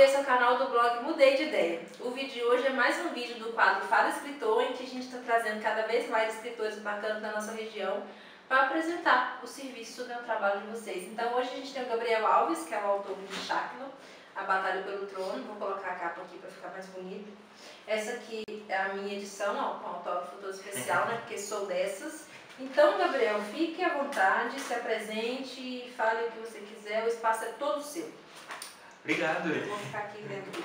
e esse é o canal do blog Mudei de Ideia. O vídeo de hoje é mais um vídeo do quadro Fala Escritor, em que a gente está trazendo cada vez mais escritores bacanas da nossa região para apresentar o serviço do trabalho de vocês. Então hoje a gente tem o Gabriel Alves, que é o autor de Chacno, A Batalha pelo Trono, vou colocar a capa aqui para ficar mais bonito. Essa aqui é a minha edição, ó, com autógrafo todo especial, né, porque sou dessas. Então, Gabriel, fique à vontade, se apresente, fale o que você quiser, o espaço é todo seu. Obrigado. Vou ficar aqui dentro.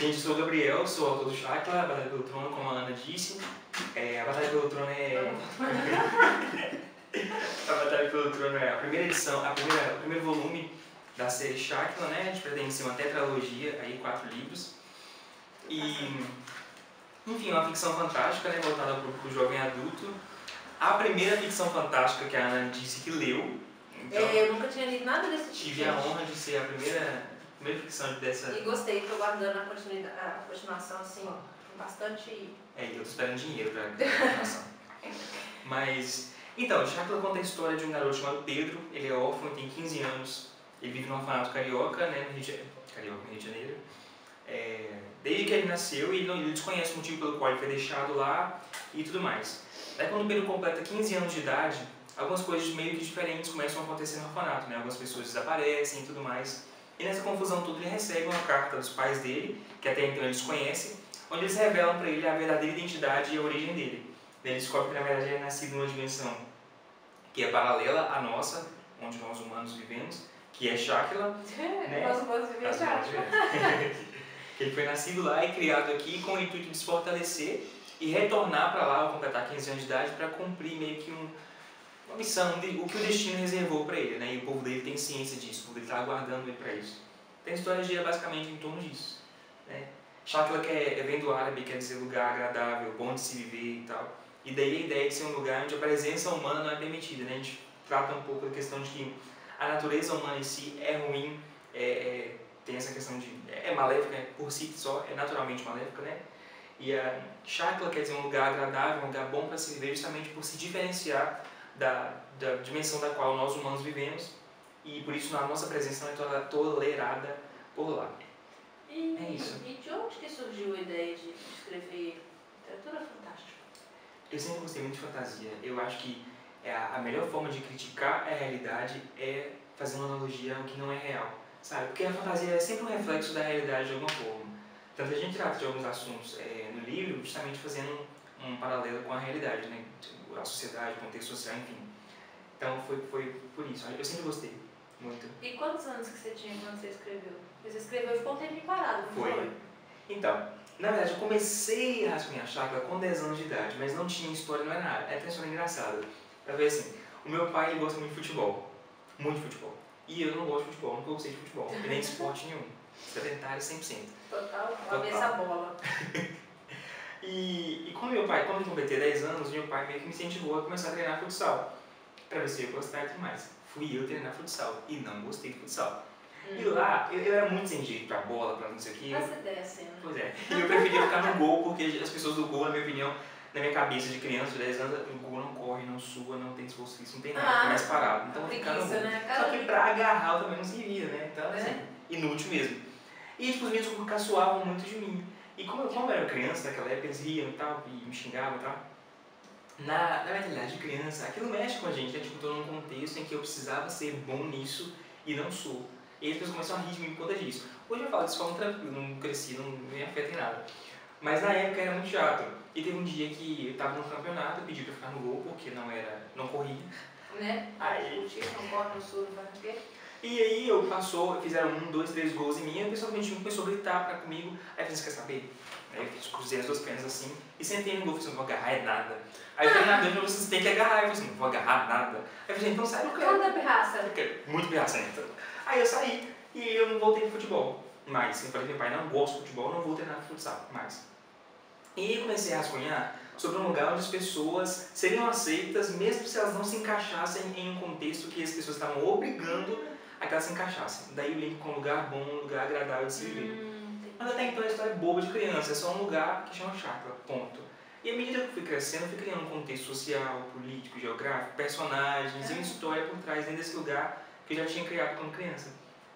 Gente, eu sou o Gabriel, sou autor do Chakra, a Batalha pelo Trono, como a Ana disse. É, a Batalha pelo Trono é. a Batalha pelo Trono é a primeira edição, a primeira, o primeiro volume da série Chakra, né? A gente pretende ser uma tetralogia, aí quatro livros. E. Enfim, uma ficção fantástica, né? Voltada para o jovem adulto. A primeira ficção fantástica que a Ana disse que leu. Então, É, eu nunca tinha lido nada desse tipo. tive a honra de ser a primeira, primeira ficção dessa. E gostei, tô guardando a, continuidade, a continuação, assim, com bastante... É, e eu tô esperando dinheiro pra continuação. Mas, então, Chacla conta a história de um garoto chamado Pedro, ele é órfão, tem 15 anos, ele vive no orfanato carioca, né, no Rio de, carioca, no Rio de Janeiro. É, desde que ele nasceu, ele, não, ele desconhece o motivo pelo qual ele foi deixado lá e tudo mais. Daí quando o Pedro completa 15 anos de idade, algumas coisas meio que diferentes começam a acontecer no orfanato, né, algumas pessoas desaparecem e tudo mais. E nessa confusão toda ele recebe uma carta dos pais dele, que até então ele desconhece, onde eles revelam para ele a verdadeira identidade e a origem dele. Ele descobre que na verdade ele é nascido numa dimensão que é paralela à nossa, onde nós humanos vivemos, que é Shakla. Né? Já? humanas vivemos. ele foi nascido lá e criado aqui com o intuito de se fortalecer e retornar para lá ao completar 15 anos de idade para cumprir meio que um, uma missão, o que o destino reservou para ele. Né? E o povo dele tem ciência disso, o povo dele está aguardando ele para isso. Tem história gira basicamente em torno disso. Né? Shakla que é, vem do árabe, quer dizer lugar agradável, bom de se viver e tal. E daí a ideia de ser um lugar onde a presença humana não é permitida. Né? A gente trata um pouco da questão de que a natureza humana em si é ruim, é, é, tem essa questão de. é maléfica é, por si só, é naturalmente maléfica, né? E a Shakla quer dizer um lugar agradável, um lugar bom para se viver, justamente por se diferenciar da, da dimensão da qual nós humanos vivemos. E por isso a nossa presença não é toda tolerada por lá. E, É isso. e de onde que surgiu a ideia de escrever literatura fantástica? Eu sempre gostei muito de fantasia. Eu acho que é a, a melhor forma de criticar a realidade é fazer uma analogia ao que não é real, sabe? Porque a fantasia é sempre um reflexo da realidade de alguma forma. Tanto a gente trata de alguns assuntos é, no livro justamente fazendo um, um paralelo com a realidade, né? A sociedade, o contexto social, enfim. Então foi, foi por isso. Eu sempre gostei muito. E quantos anos que você tinha quando você escreveu? Você escreveu e ficou um tempo parado, não Foi. foi? Então, na verdade, eu comecei a rascunhar chácara com 10 anos de idade, mas não tinha história, não era nada. Era até história engraçada. Pra ver assim, o meu pai ele gosta muito de futebol. Muito futebol. E eu não gosto de futebol, nunca gostei de futebol. Nem de esporte nenhum. Sedentário 100%. Total, Total. a bola. E, e como meu pai, quando eu completei 10 anos, meu pai meio que me incentivou a começar a treinar futsal. Pra ver se eu ia gostar e tudo mais. Fui eu treinar futsal. E não gostei de futsal. E lá, eu, eu era muito sem jeito pra bola, pra não sei o que. Essa ideia assim, né? Pois é. E eu preferia ficar no gol, porque as pessoas do gol, na minha opinião, na minha cabeça de criança de 10 anos, o gol não corre, não sua, não tem esforço físico, não tem nada, Ah, fica mais parado. Então eu ficar no gol. né? Só que pra agarrar eu também não servia, né? Então, É. assim, inútil mesmo. E tipo, os meninos caçoavam muito de mim. E como eu, como eu era criança naquela época, eles riam e tal, e me xingavam e tal. Na, na mentalidade de criança, aquilo mexe com a gente, né? Tipo, tô num contexto em que eu precisava ser bom nisso e não sou. E as pessoas começam a rir de mim por conta disso. Hoje eu falo disso de forma tranquila, não cresci, não me afeta em nada. Mas na época era muito chato. E teve um dia que eu tava no campeonato, eu pedi pra ficar no gol, porque não era, não corria. né? Aí- não corre no sul, não vai o quê? E aí eu passou, fizeram um, dois, três gols em mim, e o pessoal do meu time começou a gritar pra comigo. Aí eu falei, quer saber? Aí eu fiz, cruzei as duas pernas assim e sentei no gol, falei, assim, não vou agarrar é nada. Aí o treinador falou, vocês têm que agarrar. Eu falei assim, não vou agarrar nada. Aí eu falei, então sai do campo. Cada pirraça. Muito pirracenta. Aí eu saí e eu não voltei pro futebol mais. Eu falei meu pai, não gosto de futebol, não vou treinar futsal mais. E comecei a rascunhar sobre um lugar onde as pessoas seriam aceitas mesmo se elas não se encaixassem em um contexto que as pessoas estavam obrigando a que elas se encaixassem. Daí o link com um lugar bom, um lugar agradável de se viver. Hum. Mas até então a história é boba de criança, é só um lugar que chama chácara, ponto. E à medida que eu fui crescendo, eu fui criando um contexto social, político, geográfico, personagens e uma história por trás dentro desse lugar que eu já tinha criado quando criança.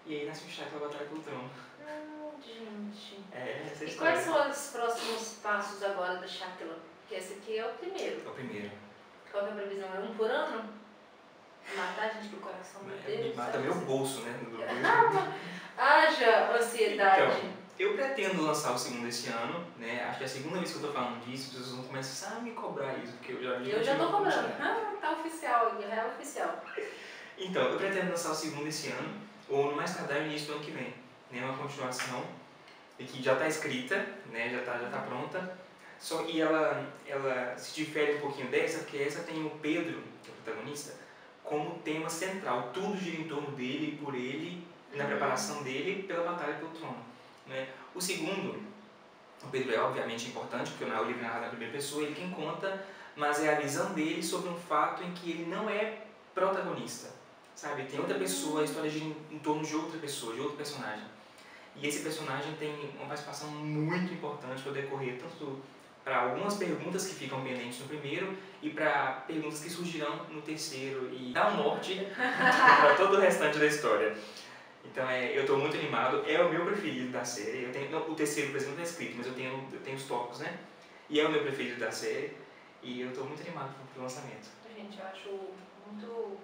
E aí nasceu o Chácara Batalha pelo Trono. gente. É, essa E quais são os próximos passos agora da Cháquila? Porque esse aqui é o primeiro. É o primeiro. Qual é a previsão? É um por ano? Matar a gente do coração, meu É, Deus. me mata meu bolso, né? Haja ansiedade. Então, eu pretendo lançar o segundo esse ano, né? Acho que é a segunda vez que eu tô falando disso, as pessoas vão começar a me cobrar isso, porque eu já vi. eu já tô cobrando. Ah, tá oficial aqui, real oficial. Então, eu pretendo lançar o segundo esse ano, ou no mais tardar no início do ano que vem. Né? Uma continuação, e que já está escrita, né? já está já tá pronta. Só que ela, ela se difere um pouquinho dessa, porque essa tem o Pedro, que é o protagonista, como tema central. Tudo gira em torno dele, por ele, na preparação dele pela batalha pelo trono. Né? O segundo, o Pedro é obviamente importante, porque não é o livro narrado na primeira pessoa, ele quem conta, mas é a visão dele sobre um fato em que ele não é protagonista. Sabe? Tem outra pessoa, a história gira em, torno de outra pessoa, de outro personagem. E esse personagem tem uma participação muito importante para decorrer tanto para algumas perguntas que ficam pendentes no primeiro e para perguntas que surgirão no terceiro e dá um norte para todo o restante da história. Então é, eu estou muito animado, é o meu preferido da série. Eu tenho, não, o terceiro, por exemplo, não é escrito, mas eu tenho, eu tenho os tópicos, né? E é o meu preferido da série e eu estou muito animado para o lançamento. Gente, eu acho muito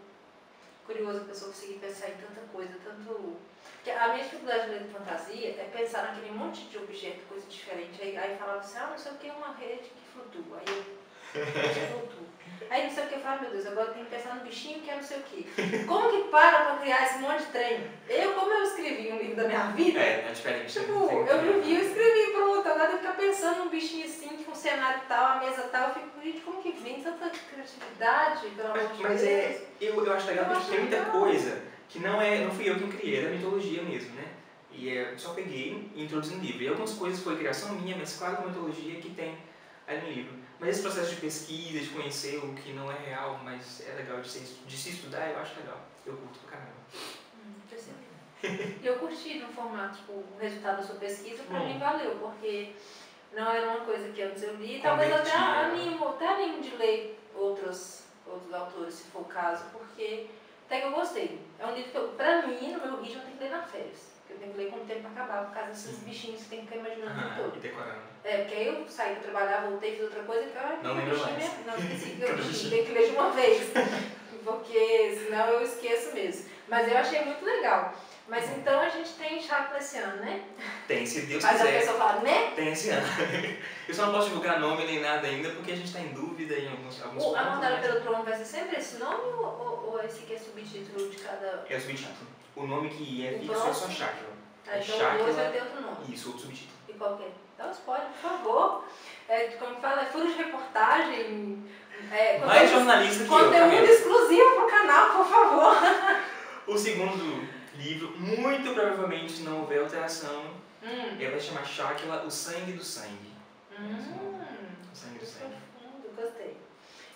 curioso a pessoa conseguir pensar em tanta coisa, tanto. Porque a minha dificuldade de ler fantasia é pensar naquele monte de objeto, coisa diferente. Não sei o que é uma rede que flutua. Aí eu rede que flutua. Aí não sei o que, eu falo, meu Deus, agora eu tenho que pensar no bichinho que é não sei o que. Como que para pra criar esse monte de trem? Eu, como eu escrevi um livro da minha vida, É, é diferente. Tipo, né? Tem- eu vivi, eu escrevi, pronto. Agora eu ficar pensando num bichinho assim, com um cenário tal, a mesa tal, eu fico, gente, como que vem tanta criatividade, pelo amor Mas, de mas Deus? é, eu, eu acho legal porque tem muita legal. coisa que não é, não fui eu quem criei, é da mitologia mesmo, né? E é, só peguei e introduzi no livro. E algumas coisas foi criação minha, mas claro com a mitologia que tem ali no livro. Mas esse processo de pesquisa, de conhecer o que não é real, mas é legal de se, de se estudar, eu acho legal. Eu curto pra caramba. Hum, percebi. Eu curti no formato, tipo, o resultado da sua pesquisa, pra Hum. mim valeu, porque não era uma coisa que antes eu li, talvez até animo, até animo de ler outros, outros autores, se for o caso, porque até que eu gostei. É um livro que, eu, pra mim, no meu ritmo, eu tenho que ler na férias. Eu tenho que ler com o tempo pra acabar, por causa desses bichinhos que tem que ficar imaginando Ah, e decorando. É, porque aí eu saí pra trabalhar, voltei, fiz outra coisa, então, ah, Não lembro mais. mesmo? Não, esqueci que o Cada bichinho, bichinho. tem que ler de uma vez. Porque senão eu esqueço mesmo. Mas eu achei muito legal. Mas então a gente tem chácara esse ano, né? Tem, se Deus Mas a quiser. pessoa fala, né? Tem esse ano. Eu só não posso divulgar nome nem nada ainda, porque a gente está em dúvida em alguns, alguns O, a pontos, Batalha né? pelo Trono vai ser sempre esse nome ou, ou, esse que é subtítulo de cada. É o subtítulo. O nome que é fixo é só? Chácara. Ah, É então Chácara. vai ter outro nome. Isso, outro subtítulo. E qual que é? Dá um spoiler, por favor. É, como fala, é furo de reportagem. É, Mais jornalista que eu, tá conteúdo vendo? exclusivo pro canal, por favor. O segundo livro, muito provavelmente se não houver alteração, Hum. ele vai chamar Chácara, o sangue do sangue. Hum. O sangue do sangue. profundo, gostei.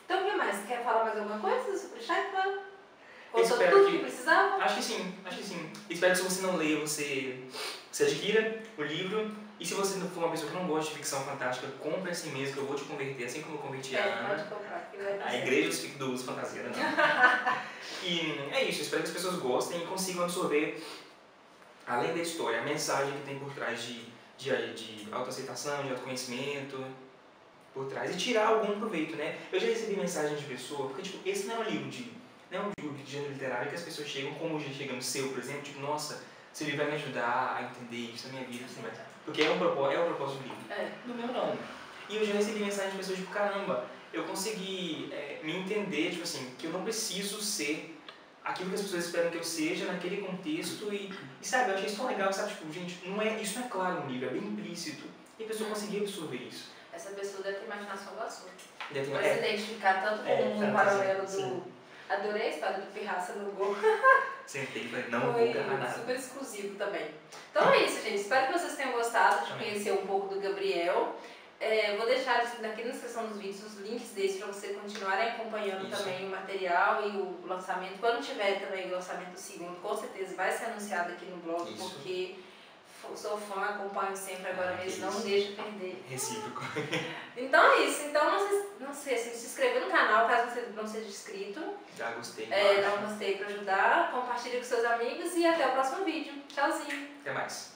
Então, o que mais? Quer falar mais alguma coisa sobre Eu sobre tudo que, que- precisava? Acho que sim, acho que sim. Espero que se você não leia, você, você adquira o livro. E se você não for uma pessoa que não gosta de ficção fantástica, compre assim mesmo, que eu vou te converter, assim como eu converti a É, Ana. pode comprar. A igreja dos, dos fantasia, né? Não. E é isso, espero que as pessoas gostem e consigam absorver, além da história, a mensagem que tem por trás de, de, de autoaceitação, de autoconhecimento, por trás, e tirar algum proveito, né? Eu já recebi mensagens de pessoa, porque tipo, esse não é um livro de, não é um livro de gênero literário que as pessoas chegam, como já chega no seu, por exemplo, tipo, nossa, esse livro vai me ajudar a entender isso na minha vida, assim, vai- porque é um propósito, é o propósito do livro. É. No meu não. E eu já recebi mensagem de pessoas tipo, caramba, eu consegui é, me entender, tipo assim, que eu não preciso ser aquilo que as pessoas esperam que eu seja naquele contexto e, e sabe, eu achei isso tão legal, sabe, tipo, gente, não é, isso não é claro no livro, é bem implícito. E a pessoa conseguiu absorver isso. Essa pessoa deve ter imaginação igual a sua. Deve ter Vai se é, identificar tanto com É, um paralelo sim, do. Adorei a história do Pirraça no gol. sentei e falei, não vou Foi nada. super exclusivo também. Então é isso, gente. Espero que vocês tenham gostado de conhecer um pouco do Gabriel. É, vou deixar aqui na descrição dos vídeos os links desse para vocês continuarem acompanhando Isso. também o material e o lançamento. Quando tiver também o lançamento do segundo, com certeza vai ser anunciado aqui no blog, Isso. porque sou fã, acompanho sempre agora Ah, mesmo, não isso. deixo perder. Recíproco. Então é isso. Então não se, não se, assim, se inscrever no canal caso você não seja inscrito. Já gostei. É, dá um gostei para ajudar, compartilhe com seus amigos e até o próximo vídeo. Tchauzinho! Até mais.